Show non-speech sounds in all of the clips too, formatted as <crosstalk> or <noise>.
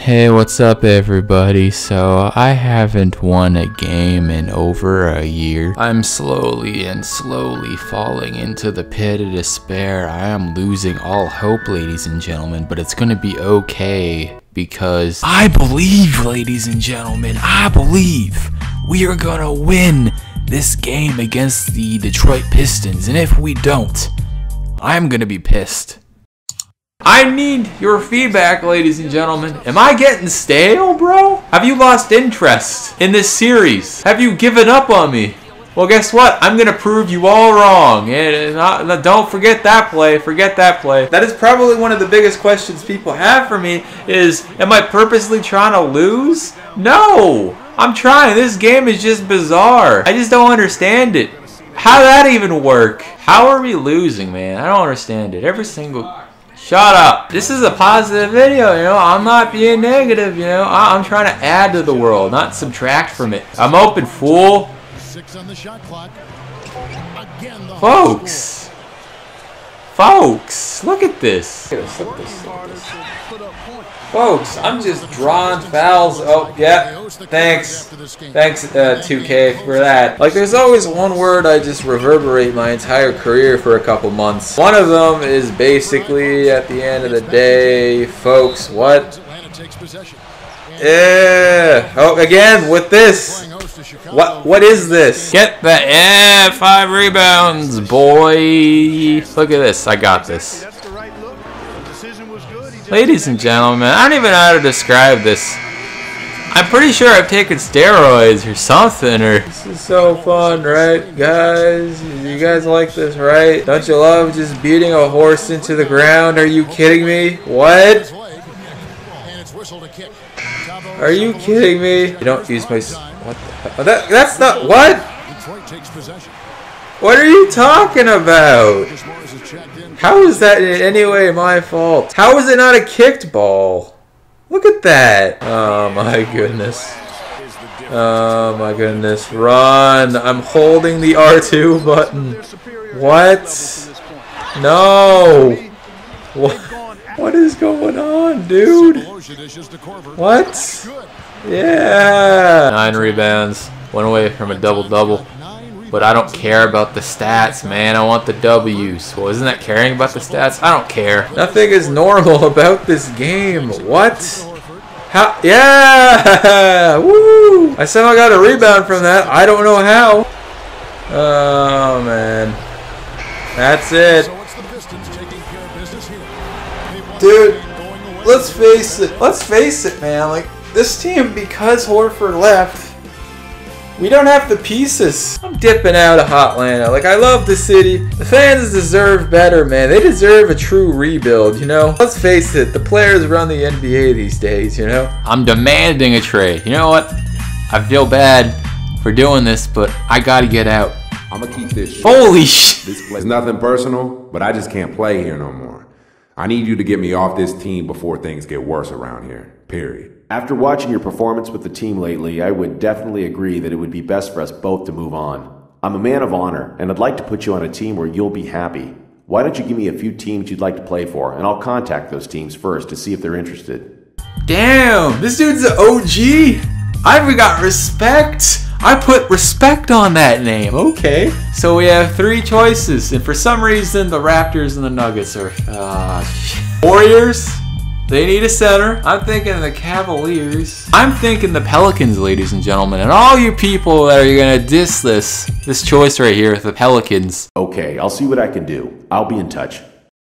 Hey, what's up, everybody? So, I haven't won a game in over a year. I'm slowly and slowly falling into the pit of despair. I am losing all hope, ladies and gentlemen, but it's gonna be okay because I believe, ladies and gentlemen, I believe we are gonna win this game against the Detroit Pistons, and if we don't, I'm gonna be pissed. I need your feedback, ladies and gentlemen. Am I getting stale, bro? Have you lost interest in this series? Have you given up on me? Well, guess what? I'm gonna prove you all wrong. And uh, not, don't forget that play. Forget that play. That is probably one of the biggest questions people have for me is, am I purposely trying to lose? No! I'm trying. This game is just bizarre. I just don't understand it. How that even work? How are we losing, man? I don't understand it. Every single... Shut up. This is a positive video, you know. I'm not being negative, you know. I am trying to add to the world, not subtract from it. I'm open, fool. Six on the shot clock. Again, the Folks. Folks, look at this. Look at this. Look at this. Folks, I'm just drawing fouls. Oh, yeah. Thanks. Thanks, uh, 2K, for that. Like, there's always one word I just reverberate my entire career for a couple months. One of them is basically, at the end of the day, folks, what? Yeah. Oh, again, with this. What? What is this? Get the yeah, five rebounds, boy. Look at this. I got this. Ladies and gentlemen, I don't even know how to describe this. I'm pretty sure I've taken steroids or something, or... This is so fun, right, guys? You guys like this, right? Don't you love just beating a horse into the ground? Are you kidding me? What? Are you kidding me? You don't use my... What the oh, That, that's not... What? What are you talking about? How is that in any way my fault? How is it not a kicked ball? Look at that. Oh my goodness. Oh my goodness. Run. I'm holding the R2 button. What? No. What? What is going on, dude? What? Yeah. Nine rebounds. One away from a double-double. But I don't care about the stats, man. I want the W's. Well, isn't that caring about the stats? I don't care. Nothing is normal <laughs> about this game. What? How? Yeah! <laughs> Woo! I somehow got a rebound from that. I don't know how. Oh, man. That's it. Dude, let's face it. Let's face it, man. Like, this team, because Horford left, we don't have the pieces. I'm dipping out of Hotlanta. Like, I love the city. The fans deserve better, man. They deserve a true rebuild, you know? Let's face it, the players run the NBA these days, you know? I'm demanding a trade. You know what? I feel bad for doing this, but I gotta get out. I'm gonna keep this shit. Holy shit. This is nothing personal, but I just can't play here no more. I need you to get me off this team before things get worse around here. Period. After watching your performance with the team lately, I would definitely agree that it would be best for us both to move on. I'm a man of honor, and I'd like to put you on a team where you'll be happy. Why don't you give me a few teams you'd like to play for, and I'll contact those teams first to see if they're interested. Damn, this dude's an OG. I've got respect. I put respect on that name. Okay. So we have three choices, and for some reason, the Raptors and the Nuggets are. Uh, <laughs> Warriors, they need a center. I'm thinking the Cavaliers. I'm thinking the Pelicans, ladies and gentlemen. And all you people that are gonna diss this, this choice right here, the Pelicans. Okay, I'll see what I can do. I'll be in touch.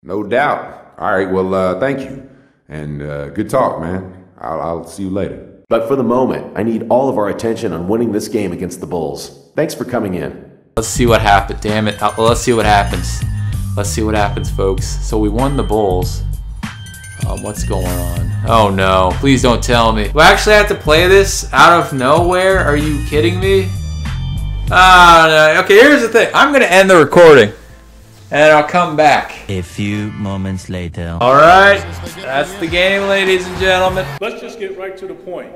No doubt. All right, well, uh, thank you. And uh, good talk, man. I'll, I'll see you later. But for the moment, I need all of our attention on winning this game against the Bulls. Thanks for coming in. Let's see what happens. Damn it. Uh, let's see what happens. Let's see what happens, folks. So we won the Bulls. Um, what's going on? Oh no, please don't tell me. Do I actually have to play this out of nowhere? Are you kidding me? Ah, no. Okay, here's the thing. I'm gonna end the recording. And I'll come back. A few moments later. Alright, that's the game, ladies and gentlemen. Let's just get right to the point.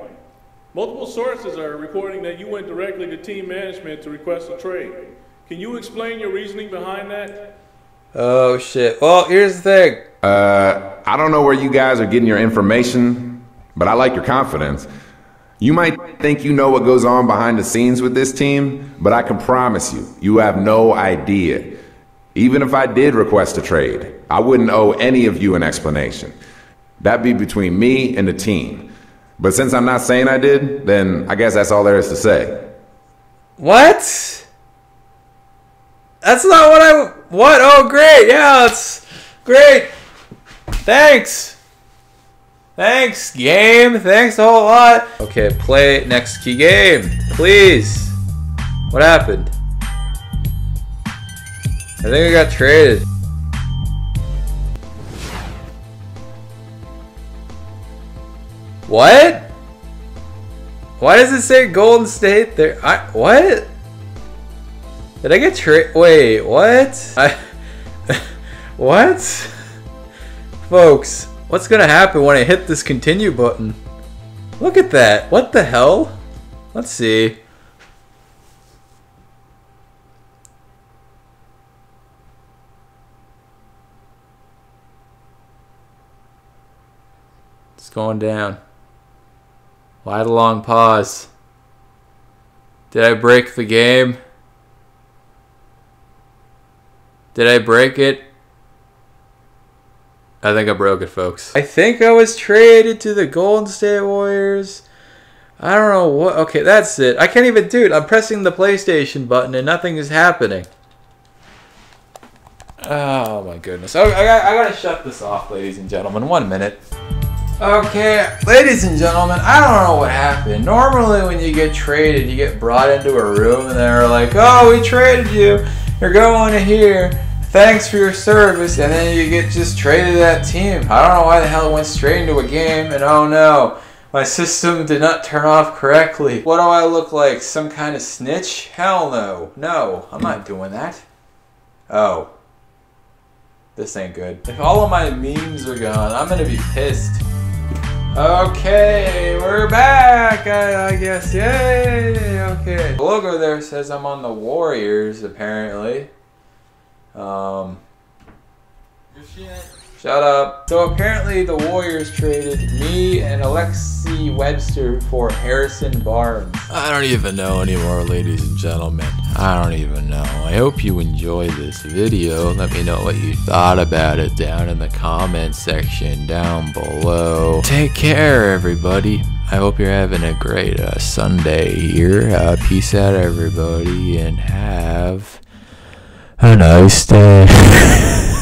Multiple sources are reporting that you went directly to team management to request a trade. Can you explain your reasoning behind that? Oh shit. Well, here's the thing. Uh, I don't know where you guys are getting your information, but I like your confidence. You might think you know what goes on behind the scenes with this team, but I can promise you, you have no idea. Even if I did request a trade, I wouldn't owe any of you an explanation. That'd be between me and the team. But since I'm not saying I did, then I guess that's all there is to say. What? That's not what I. What? Oh, great. Yeah, it's great. Thanks. Thanks, game. Thanks a whole lot. Okay, play next key game, please. What happened? I think I got traded. What? Why does it say Golden State there? I what? Did I get traded? Wait, what? I <laughs> what? Folks, what's gonna happen when I hit this continue button? Look at that. What the hell? Let's see. It's going down. Why the long pause? Did I break the game? Did I break it? I think I broke it, folks. I think I was traded to the Golden State Warriors. I don't know what. Okay, that's it. I can't even do it. I'm pressing the PlayStation button and nothing is happening. Oh my goodness. Oh, I, I gotta shut this off, ladies and gentlemen. One minute. Okay, ladies and gentlemen, I don't know what happened. Normally, when you get traded, you get brought into a room and they're like, oh, we traded you. You're going to here. Thanks for your service. And then you get just traded to that team. I don't know why the hell it went straight into a game. And oh no, my system did not turn off correctly. What do I look like? Some kind of snitch? Hell no. No, I'm not doing that. Oh. This ain't good. If all of my memes are gone, I'm gonna be pissed. Okay, we're back, I, I, guess. Yay! Okay. The logo there says I'm on the Warriors, apparently. Um. Shut up. So apparently the Warriors traded me and Alexi Webster for Harrison Barnes. I don't even know anymore, ladies and gentlemen. I don't even know. I hope you enjoyed this video. Let me know what you thought about it down in the comment section down below. Take care, everybody. I hope you're having a great uh, Sunday here. Uh, peace out, everybody, and have a nice day. <laughs>